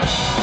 Bye.